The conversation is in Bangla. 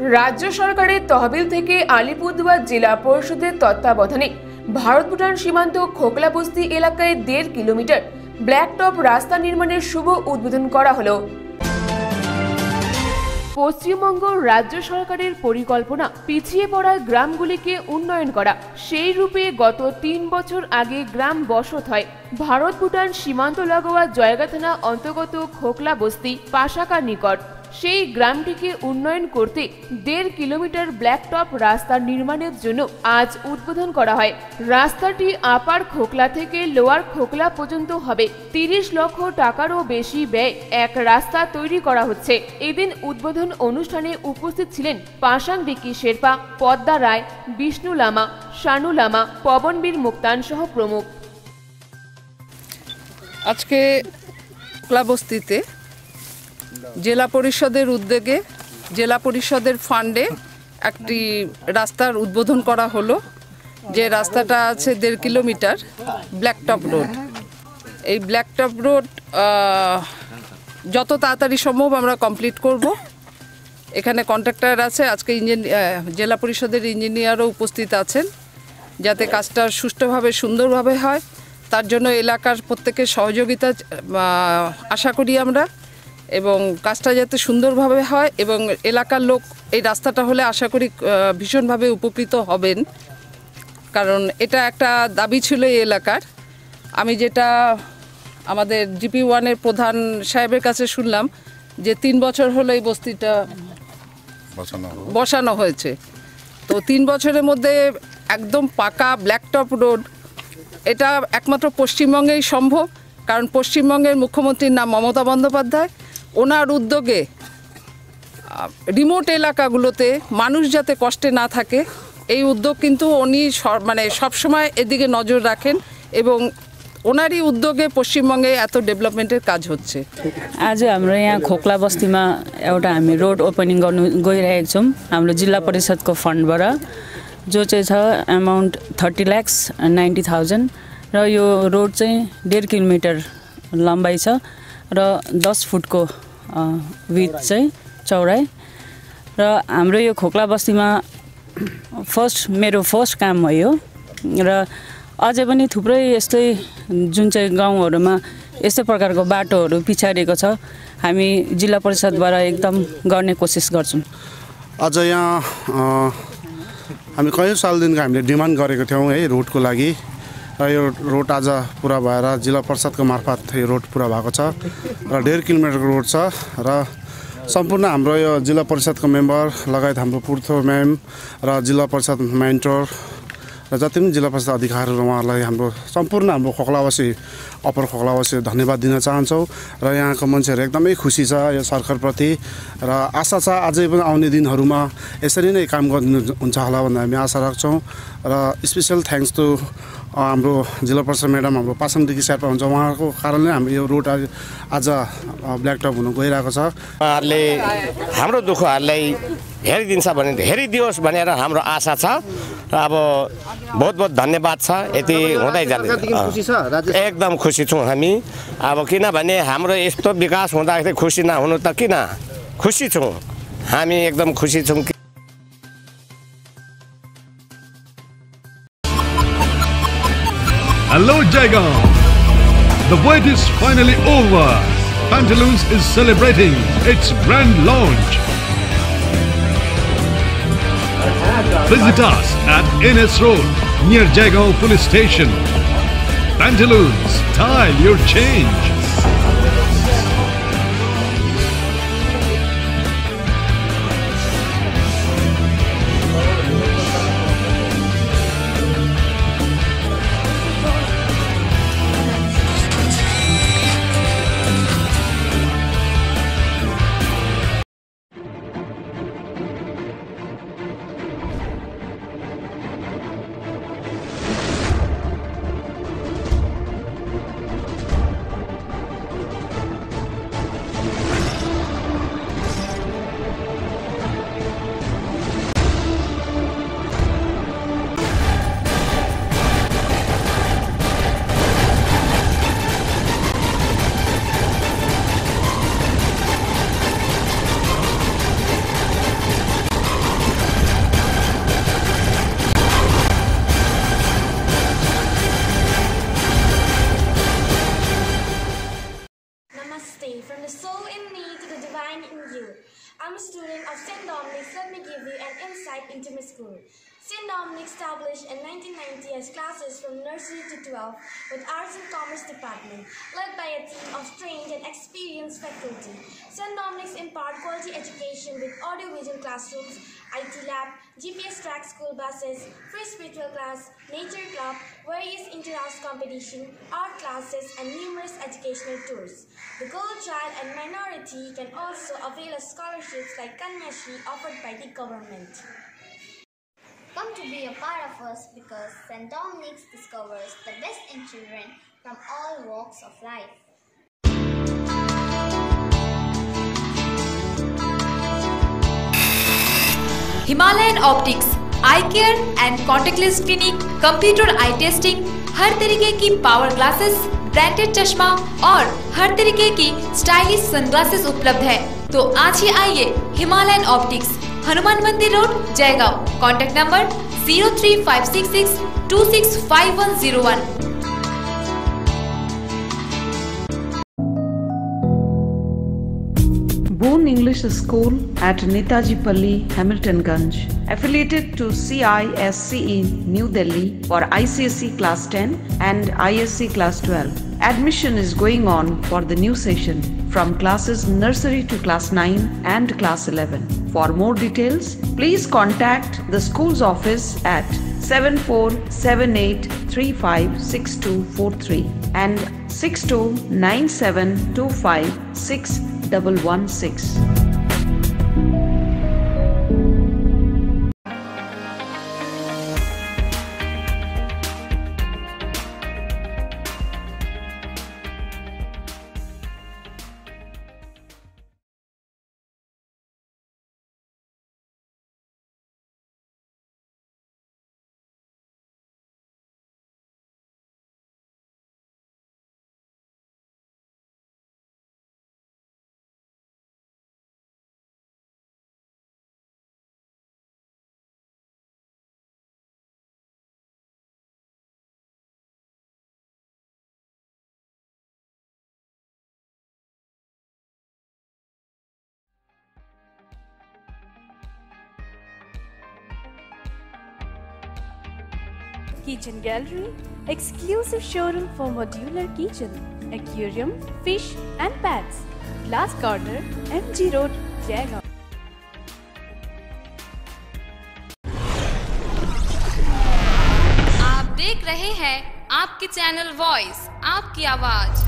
রাজ্য সরকারের তহবিল থেকে আলিপুরদুয়ার জেলা পরিষদের তত্ত্বাবধানে ভারত ভুটান সীমান্ত খোকলা বস্তি এলাকায় দেড় কিলোমিটার ব্ল্যাকটপ রাস্তা নির্মাণের শুভ উদ্বোধন করা হলো। পশ্চিমবঙ্গ রাজ্য সরকারের পরিকল্পনা, পিছিয়ে পড়া গ্রামগুলিকে উন্নয়ন করা। সেই রূপে গত তিন বছর আগে গ্রাম বসত হয়। ভারত ভুটান সীমান্ত লাগোয়া জয়গা থানা অন্তর্গত খোকলা বস্তি পাশাকার নিকট। সেই গ্রামটিকে উন্নয়ন করতে দেড় কিলোমিটার ব্ল্যাকটপ রাস্তা নির্মাণের জন্য আজ উদ্বোধন করা হয়। রাস্তাটি আপার খোকলা থেকে লোয়ার খোকলা পর্যন্ত হবে। তিরিশ লক্ষ টাকারও বেশি ব্যয় এক রাস্তা তৈরি করা হচ্ছে। এদিন উদ্বোধন অনুষ্ঠানে উপস্থিত ছিলেন পাশাং বিকি শেরপা, পদ্মা রায়, বিষ্ণু লামা, শানু লামা, পবনবীর মুক্তান সহ প্রমুখ। আজকে ক্লাবস্তিতে জেলা পরিষদের উদ্যোগে, জেলা পরিষদের ফান্ডে একটি রাস্তার উদ্বোধন করা হলো। যে রাস্তাটা আছে দেড় কিলোমিটার ব্ল্যাকটপ রোড এই ব্ল্যাকটপ রোড যত তাড়াতাড়ি সম্ভব আমরা কমপ্লিট করব। এখানে কন্ট্রাক্টর আছে, আজকে ইঞ্জিন জেলা পরিষদের ইঞ্জিনিয়ারও উপস্থিত আছেন, যাতে কাজটা সুষ্ঠুভাবে, সুন্দরভাবে হয়। তার জন্য এলাকার প্রত্যেকের সহযোগিতা আশা করি আমরা। এবং কাজটা যাতে সুন্দরভাবে হয় এবং এলাকার লোক এই রাস্তাটা হলে আশা করি ভীষণভাবে উপকৃত হবেন। কারণ এটা একটা দাবি ছিল এই এলাকার। আমি যেটা আমাদের জিপি ওয়ানের প্রধান সাহেবের কাছে শুনলাম যে তিন বছর হলো এই বস্তিটা বসানো বসানো হয়েছে। তো তিন বছরের মধ্যে একদম পাকা ব্ল্যাকটপ রোড এটা একমাত্র পশ্চিমবঙ্গেই সম্ভব। কারণ পশ্চিমবঙ্গের মুখ্যমন্ত্রীর নাম মমতা বন্দ্যোপাধ্যায় ওনার উদ্যোগে রিমোট এলাকাগুলোতে মানুষ যাতে কষ্টে না থাকে এই উদ্যোগ কিন্তু উনি স- মানে সবসময় এদিকে নজর রাখেন এবং ওনারই उद्योगे पश्चिमबङ्गे एत डेभलपमेन्टेड काज হচ্ছে आज हाम्रो यहाँ खोक्ला बस्तीमा एउटा हामी रोड ओपनिङ गर्नु गइरहेको छौँ हाम्रो जिल्ला परिषदको फन्डबाट जो चाहिँ छ amount thirty lakhs ninety thousand र यो रोड चाहिँ डेढ किलोमिटर लम्बाइ छ र दस फुटको विथ चाहिँ चौडाइ र हाम्रो यो खोक्ला बस्तीमा फर्स्ट मेरो फर्स्ट काम हो यो र अझै पनि थुप्रै यस्तै जुन चाहिँ गाउँहरूमा यस्तै प्रकारको बाटोहरू पिछाडिएको छ हामी जिल्ला परिषदबाट एकदम गर्ने कोसिस गर्छौँ। आज यहाँ हामी कयौँ सालदेखिको हामीले डिमान्ड गरेको थियौँ है रोडको लागि। र यो रोड आज पुरा भएर जिल्ला परिषदको मार्फत यो रोड पुरा भएको छ र डेढ किलोमिटरको रोड छ र सम्पूर्ण हाम्रो यो जिल्ला परिषदको मेम्बर लगायत हाम्रो पुर्थो म्याम र जिल्ला परिषद मेन्टर र जति पनि जिल्ला परिषद अधिकारीहरू उहाँहरूलाई हाम्रो सम्पूर्ण हाम्रो खोक्लावासी अप्पर खोक्लावासी धन्यवाद दिन चाहन्छौँ र यहाँको मान्छेहरू एकदमै खुसी छ यो सरकारप्रति र आशा छ अझै पनि आउने दिनहरूमा यसरी नै काम गर्नु हुन्छ होला भन्ने हामी आशा राख्छौँ र स्पेसल थ्याङ्क्स टु हाम्रो जिल्ला परिषद म्याडम हाम्रो पासाङदेखि शेर्पा हुन्छ उहाँको कारणले हाम्रो यो रोड आज आज ब्ल्याकटप हुन गइरहेको छ। उहाँहरूले हाम्रो दुःखहरूलाई हेरिदिन्छ भने हेरिदियोस् भनेर हाम्रो आशा छ। र अब बहुत बहुत धन्यवाद छ। यति हुँदै जाँदैछ एकदम खुसी छौँ हामी। अब किनभने हाम्रो यस्तो विकास हुँदाखेरि खुसी नहुनु त किन? खुसी छौँ। हामी एकदम खुसी छौँ Hello, Jagan! The wait is finally over. Pantaloons is celebrating its brand launch. Visit us at NS Road near Jagaon Police Station. Pantaloons, style your change. I'm a student of St. Dominic's. Let me give you an insight into my school. St. Dominic established in 1990 as classes from nursery to 12 with Arts and Commerce Department, led by a team of trained and experienced faculty. St. Dominic's impart quality education with audiovisual classrooms, IT lab, GPS track school buses, free spiritual class, nature club, various inter-house competition, art classes, and numerous educational tours. The girl child and minority can also avail of scholarships like Kanyashri offered by the government. Come to be a part of us because St. Dominic's discovers the best in children from all walks of life. Himalayan Optics eye care and contactless clinic computer eye testing हर तरीके की पावर ग्लासेस ब्रांडेड चश्मा और हर तरीके की स्टाइलिश सनग्लासेस उपलब्ध है तो आज ही आइए Himalayan Optics Hanuman Mandir road, Jaigaon. Contact number zero three five six six two six five one zero one Boone English School at Netaji Palli, Hamilton Ganj, affiliated to CISCE New Delhi for ICSE Class 10 and ISC Class 12. Admission is going on for the new session from classes nursery to class 9 and class 11. For more details, please contact the school's office at 7478356243 and Double one six. Kitchen Gallery, exclusive showroom for modular kitchen, aquarium, fish and pets. Glass Corner, MG Road, Jaigaon. आप देख रहे हैं आपके चैनल वॉइस आपकी आवाज़